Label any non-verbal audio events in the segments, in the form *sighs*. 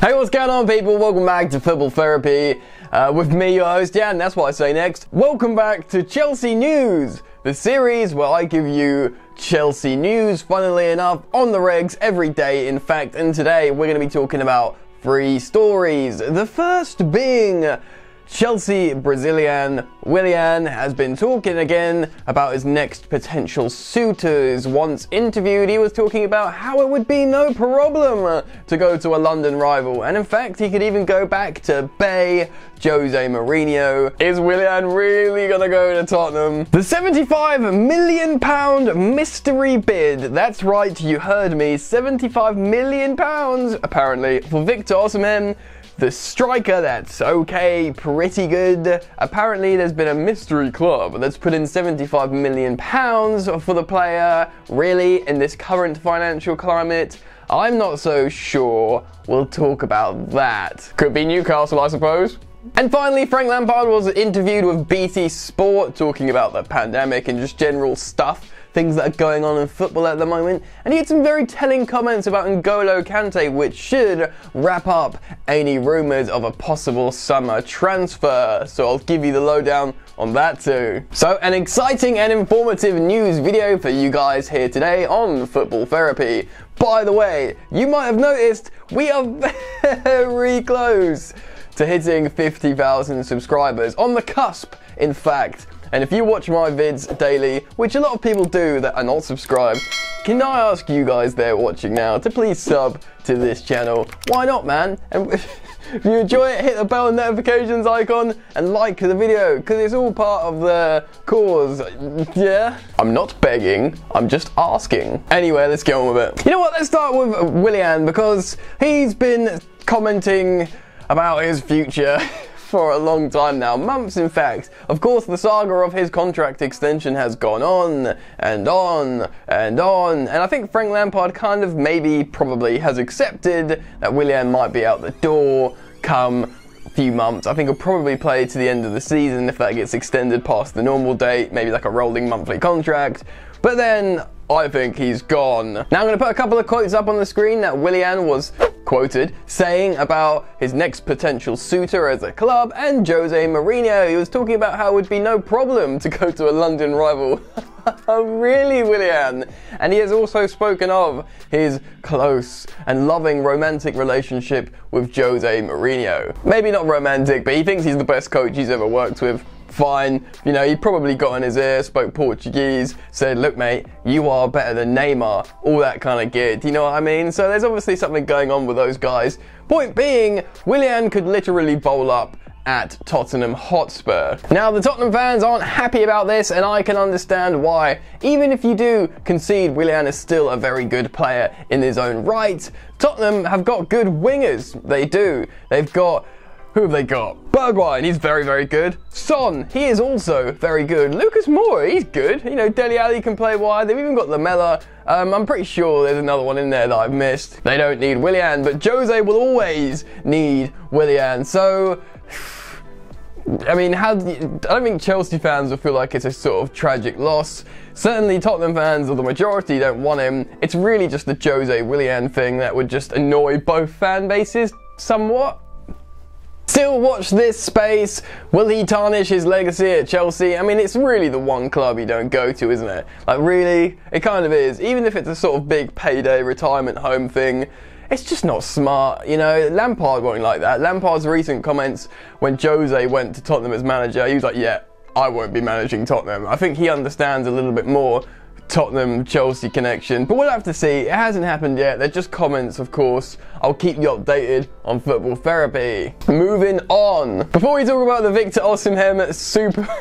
Hey, what's going on, people? Welcome back to Football Therapy uh, with me, your host, Yan. That's what I say next. Welcome back to Chelsea News, the series where I give you Chelsea news, funnily enough, on the regs every day, in fact. And today we're going to be talking about three stories. The first being Chelsea Brazilian Willian has been talking again about his next potential suitors. Once interviewed, he was talking about how it would be no problem to go to a London rival, and in fact, he could even go back to Bay Jose Mourinho. Is Willian really gonna go to Tottenham? The 75 million pound mystery bid. That's right, you heard me. 75 million pounds apparently for Victor Osimhen the striker that's okay, pretty good. Apparently, there's been a mystery club that's put in 75 million pounds for the player. Really, in this current financial climate, I'm not so sure. We'll talk about that. Could be Newcastle, I suppose. And finally, Frank Lampard was interviewed with BT Sport talking about the pandemic and just general stuff things that are going on in football at the moment. And he had some very telling comments about N'Golo Kante, which should wrap up any rumours of a possible summer transfer. So I'll give you the lowdown on that too. So an exciting and informative news video for you guys here today on Football Therapy. By the way, you might have noticed we are *laughs* very close to hitting 50,000 subscribers. On the cusp, in fact. And if you watch my vids daily, which a lot of people do that are not subscribed, can I ask you guys there watching now to please sub to this channel? Why not, man? And *laughs* if you enjoy it, hit the bell notifications icon and like the video, because it's all part of the cause, yeah? I'm not begging, I'm just asking. Anyway, let's get on with it. You know what, let's start with Willian, because he's been commenting about his future *laughs* for a long time now, months in fact. Of course, the saga of his contract extension has gone on and on and on, and I think Frank Lampard kind of maybe probably has accepted that Willian might be out the door come a few months. I think he'll probably play to the end of the season if that gets extended past the normal date, maybe like a rolling monthly contract. But then I think he's gone. Now I'm going to put a couple of quotes up on the screen that Willian was quoted saying about his next potential suitor as a club and Jose Mourinho. He was talking about how it would be no problem to go to a London rival. *laughs* Oh, really, Willian? And he has also spoken of his close and loving romantic relationship with Jose Mourinho. Maybe not romantic, but he thinks he's the best coach he's ever worked with fine. You know, he probably got in his ear, spoke Portuguese, said, look, mate, you are better than Neymar, all that kind of gear. Do you know what I mean? So there's obviously something going on with those guys. Point being, Willian could literally bowl up at Tottenham Hotspur. Now, the Tottenham fans aren't happy about this, and I can understand why. Even if you do concede Willian is still a very good player in his own right, Tottenham have got good wingers. They do. They've got who have they got? Bergwijn, he's very, very good. Son, he is also very good. Lucas Moura, he's good. You know, Dele Alli can play wide. They've even got Lamela. Um, I'm pretty sure there's another one in there that I've missed. They don't need Willian, but Jose will always need Willian. So, *sighs* I mean, how you, I don't think Chelsea fans will feel like it's a sort of tragic loss. Certainly, Tottenham fans, or the majority, don't want him. It's really just the Jose Willian thing that would just annoy both fan bases somewhat. Still watch this space. Will he tarnish his legacy at Chelsea? I mean, it's really the one club you don't go to, isn't it? Like, really? It kind of is. Even if it's a sort of big payday retirement home thing, it's just not smart. You know, Lampard won't like that. Lampard's recent comments when Jose went to Tottenham as manager, he was like, yeah, I won't be managing Tottenham. I think he understands a little bit more Tottenham Chelsea connection. But we'll have to see. It hasn't happened yet. They're just comments, of course. I'll keep you updated on football therapy. Moving on. Before we talk about the Victor Osimhen super. *laughs*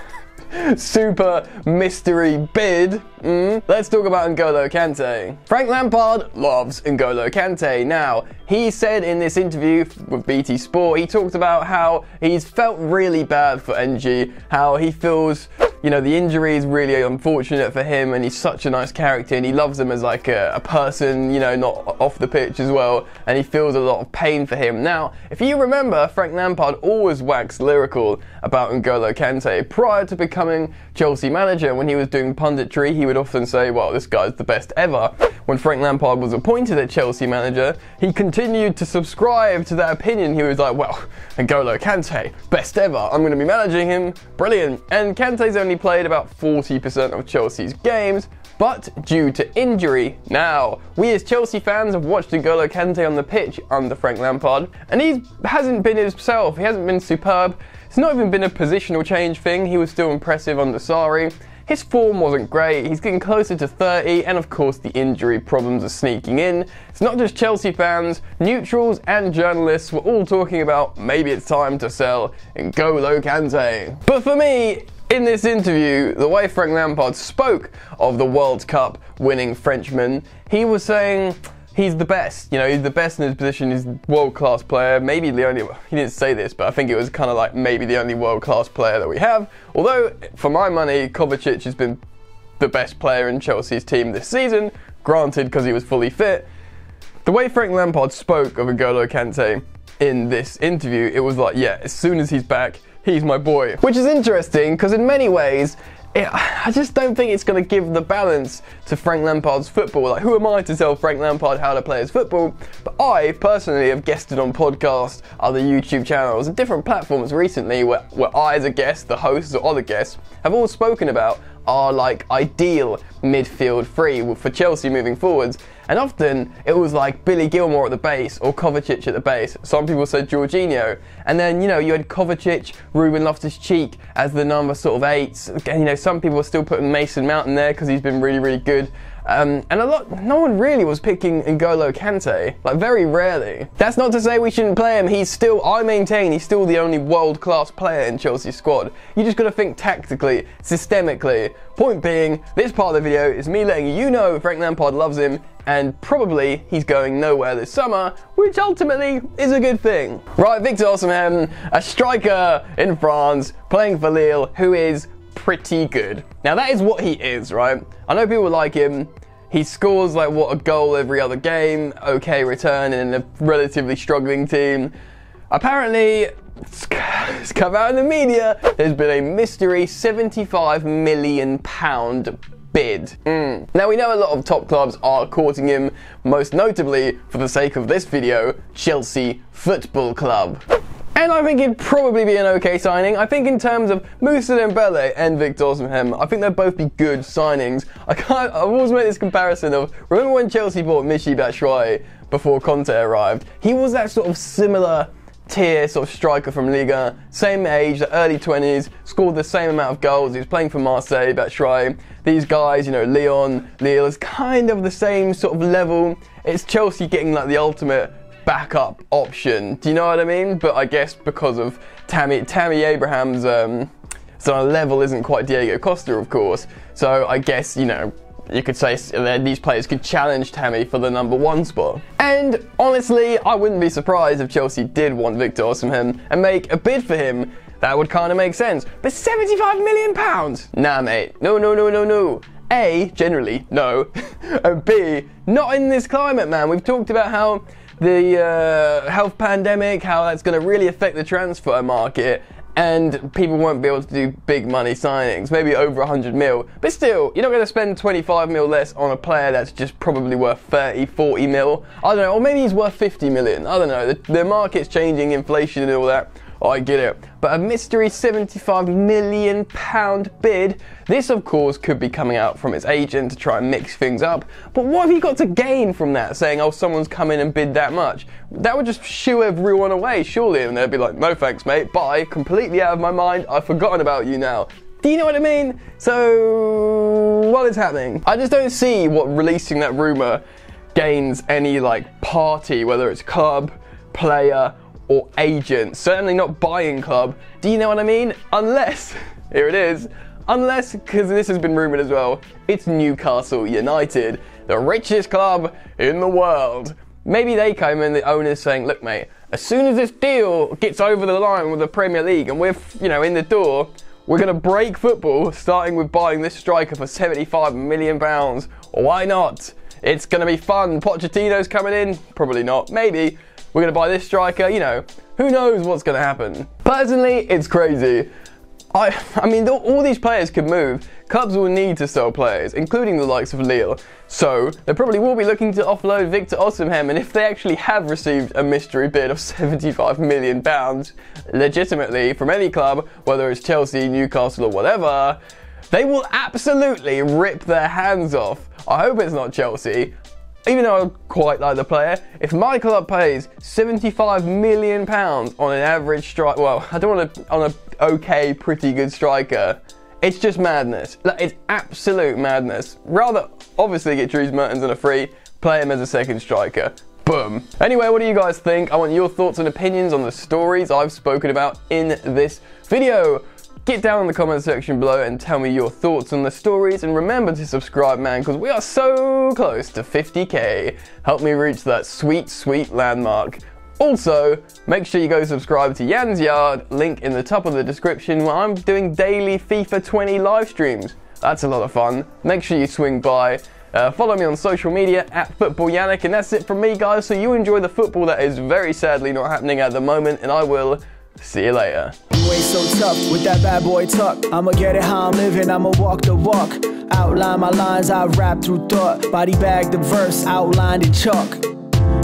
super mystery bid, mm, let's talk about N'Golo Kante. Frank Lampard loves N'Golo Kante. Now, he said in this interview with BT Sport, he talked about how he's felt really bad for NG, how he feels you know, the injury is really unfortunate for him, and he's such a nice character, and he loves him as like a, a, person, you know, not off the pitch as well, and he feels a lot of pain for him. Now, if you remember, Frank Lampard always waxed lyrical about N'Golo Kante prior to becoming Chelsea manager. When he was doing punditry, he would often say, "Well, this guy's the best ever." When Frank Lampard was appointed at Chelsea manager, he continued to subscribe to that opinion. He was like, well, N'Golo Kante, best ever. I'm going to be managing him. Brilliant. And Kante's only played about 40% of Chelsea's games, but due to injury. Now, we as Chelsea fans have watched N'Golo Kante on the pitch under Frank Lampard, and he hasn't been himself. He hasn't been superb. It's not even been a positional change thing. He was still impressive under Sarri. His form wasn't great, he's getting closer to 30, and of course the injury problems are sneaking in. It's not just Chelsea fans, neutrals and journalists were all talking about maybe it's time to sell N'Golo Kante. But for me, in this interview, the way Frank Lampard spoke of the World Cup winning Frenchman, he was saying he's the best. You know, he's the best in his position. He's world class player. Maybe the only. He didn't say this, but I think it was kind of like maybe the only world class player that we have. Although, for my money, Kovacic has been the best player in Chelsea's team this season. Granted, because he was fully fit. The way Frank Lampard spoke of N'Golo Kante in this interview, it was like, yeah, as soon as he's back, he's my boy. Which is interesting because in many ways, it, I just don't think it's going to give the balance to Frank Lampard's football. Like, who am I to tell Frank Lampard how to play his football? But I personally have guested on podcasts, other YouTube channels, and different platforms recently where, where I, as a guest, the hosts or other guests, have all spoken about our like ideal midfield three for Chelsea moving forwards. And often it was like Billy Gilmour at the base or Kovacic at the base. Some people said Jorginho. And then, you know, you had Kovacic, Ruben Loftus Cheek as the number sort of eights. And, you know, some people are still putting Mason Mount in there because he's been really, really good. Um, and a lot, no one really was picking N'Golo Kante, like very rarely. That's not to say we shouldn't play him. He's still, I maintain, he's still the only world-class player in Chelsea's squad. You just got to think tactically, systemically. Point being, this part of the video is me letting you know Frank Lampard loves him, and probably he's going nowhere this summer, which ultimately is a good thing. Right, Victor Osimhen, a striker in France, playing for Lille, who is pretty good. Now that is what he is, right? I know people like him. He scores like what a goal every other game, okay return in a relatively struggling team. Apparently, it's come out in the media, there's been a mystery 75 million pound bid. Mm. Now we know a lot of top clubs are courting him, most notably, for the sake of this video, Chelsea Football Club. And I think it'd probably be an okay signing. I think in terms of Moussa Dembele and Victor Osimhen, I think they'd both be good signings. I can't, I've always made this comparison of, remember when Chelsea bought Michy Batshuayi before Conte arrived? He was that sort of similar tier sort of striker from Liga, same age, the early 20s, scored the same amount of goals. He was playing for Marseille, Batshuayi. These guys, you know, Leon, Lille is kind of the same sort of level. It's Chelsea getting like the ultimate backup option. Do you know what I mean? But I guess because of Tammy Tammy Abraham's um, sort of level isn't quite Diego Costa, of course. So I guess you know you could say these players could challenge Tammy for the number one spot. And honestly, I wouldn't be surprised if Chelsea did want Victor Osimhen and make a bid for him. That would kind of make sense. But 75 million pounds? Nah, mate. No, no, no, no, no. A, generally, no. *laughs* and B, not in this climate, man. We've talked about how the uh, health pandemic, how that's going to really affect the transfer market, and people won't be able to do big money signings, maybe over 100 mil. But still, you're not going to spend 25 mil less on a player that's just probably worth 30, 40 mil. I don't know, or maybe he's worth 50 million. I don't know. The, the market's changing, inflation and all that. I get it. But a mystery 75 million pound bid. This, of course, could be coming out from its agent to try and mix things up. But what have you got to gain from that? Saying, oh, someone's come in and bid that much. That would just shoo everyone away, surely. And they'd be like, no thanks, mate. Bye. Completely out of my mind. I've forgotten about you now. Do you know what I mean? So, what is happening? I just don't see what releasing that rumor gains any like party, whether it's club, player, or agent, certainly not buying club. Do you know what I mean? Unless, *laughs* here it is, unless, because this has been rumoured as well, it's Newcastle United, the richest club in the world. Maybe they came in, the owner's saying, look mate, as soon as this deal gets over the line with the Premier League and we're, you know, in the door, we're going to break football, starting with buying this striker for 75 million pounds. Why not? It's going to be fun. Pochettino's coming in? Probably not. Maybe we're going to buy this striker, you know, who knows what's going to happen. Personally, it's crazy. I, *laughs* I mean, all these players could move. clubs will need to sell players, including the likes of Lille. So, they probably will be looking to offload Victor Osimhen, and if they actually have received a mystery bid of *laughs* 75 million pounds, legitimately from any club, whether it's Chelsea, Newcastle, or whatever, they will absolutely rip their hands off. I hope it's not Chelsea even though I quite like the player, if my club pays 75 million pounds on an average strike, well, I don't want to on a okay, pretty good striker. It's just madness. Like, it's absolute madness. Rather, obviously, get Dries Mertens on a free, play him as a second striker. Boom. Anyway, what do you guys think? I want your thoughts and opinions on the stories I've spoken about in this video. Get down in the comment section below and tell me your thoughts on the stories and remember to subscribe man because we are so close to 50k. Help me reach that sweet, sweet landmark. Also, make sure you go subscribe to Yan's Yard, link in the top of the description where I'm doing daily FIFA 20 live streams. That's a lot of fun. Make sure you swing by. Uh, follow me on social media at Football Yannick, and that's it from me, guys. So you enjoy the football that is very sadly not happening at the moment, and I will see you later way so tough with that bad boy tuck. I'ma get it how I'm living, I'ma walk the walk. Outline my lines, I rap through thought. Body bag the verse, outlined in chalk.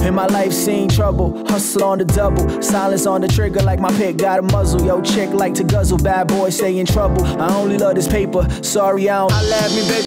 In my life, seen trouble, hustle on the double, silence on the trigger like my pick got a muzzle. Yo, chick like to guzzle, bad boy stay in trouble. I only love this paper, sorry I don't. I laugh me, baby.